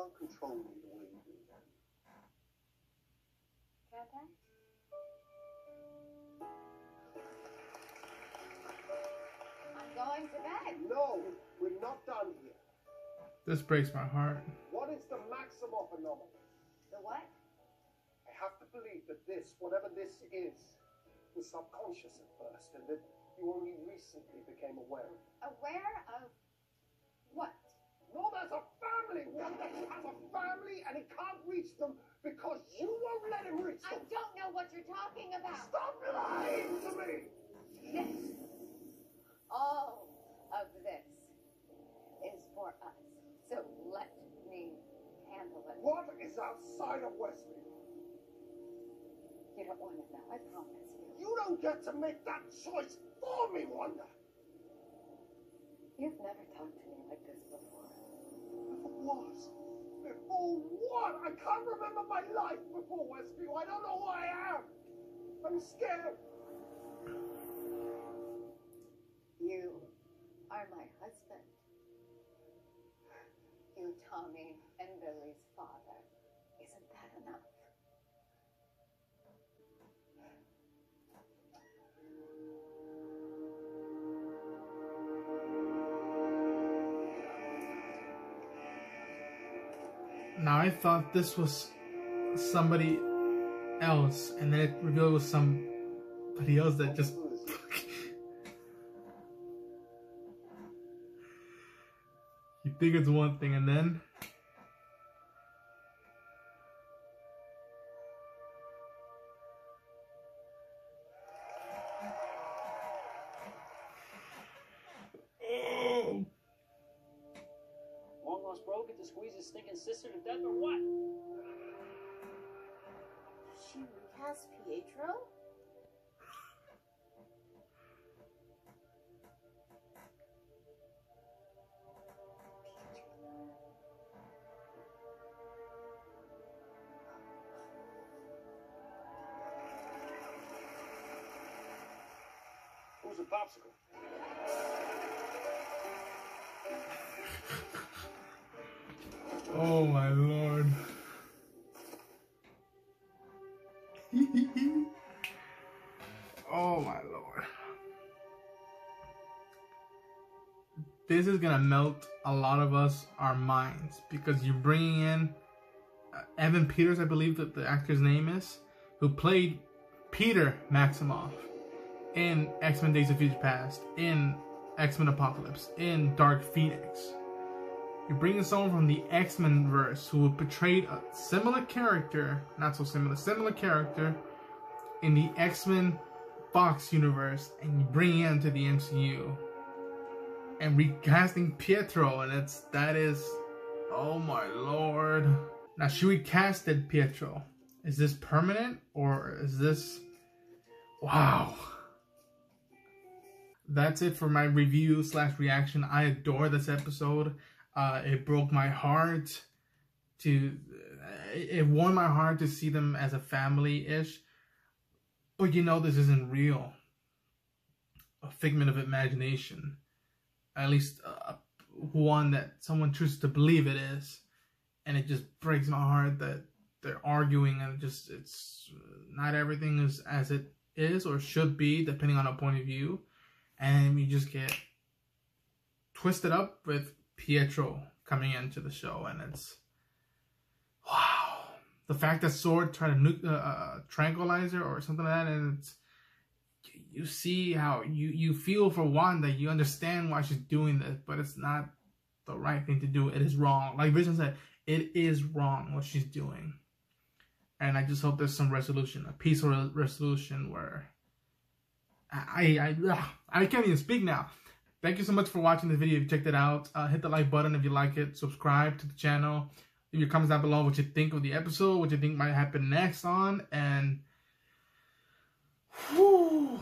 can't control me the way you do. Can't I? I'm going to bed. No, we're not done here. This breaks my heart. What is the Maximoff anomaly? The what? I have to believe that this, whatever this is, was subconscious at first, and that you only recently became aware of it. Aware of what you're talking about. Stop lying to me! This, all of this, is for us. So let me handle it. What is outside of Westview? You don't want to know, I promise you. You don't get to make that choice for me, Wanda! You've never talked to me like this before. Before what? Before what? I can't remember my life before Westview. I don't know who I am. I'm scared. You are my husband. You, Tommy, and Billy's father. Isn't that enough? Now I thought this was somebody else, and then it revealed it was somebody else that just. It? you think it's one thing, and then. Oh. Long lost bro get to squeeze his stinking sister to death or what? She recast Pietro? Who's a popsicle? Oh my lord. oh my lord. This is gonna melt a lot of us, our minds, because you're bringing in uh, Evan Peters, I believe that the actor's name is, who played Peter Maximoff in X Men Days of Future Past, in X Men Apocalypse, in Dark Phoenix. You're bringing someone from the X Men verse who portrayed a similar character, not so similar, similar character in the X Men Fox universe, and you bring him to the MCU and recasting Pietro, and it's that is, oh my lord. Now she recasted Pietro. Is this permanent or is this? Wow. That's it for my review slash reaction. I adore this episode. Uh, it broke my heart to it warmed my heart to see them as a family ish. But you know this isn't real. A figment of imagination. At least uh, one that someone chooses to believe it is. And it just breaks my heart that they're arguing and just it's not everything is as it is or should be depending on a point of view. And you just get twisted up with Pietro coming into the show, and it's wow. The fact that Sword tried to nuke uh, uh, tranquilizer or something like that, and it's you see how you you feel for Wanda, you understand why she's doing this, but it's not the right thing to do. It is wrong. Like Vision said, it is wrong what she's doing, and I just hope there's some resolution, a peaceful re- resolution where I I ugh, I can't even speak now. Thank you so much for watching the video. If you checked it out, uh, hit the like button if you like it. Subscribe to the channel. Leave your comments down below what you think of the episode, what you think might happen next on, and... Whew.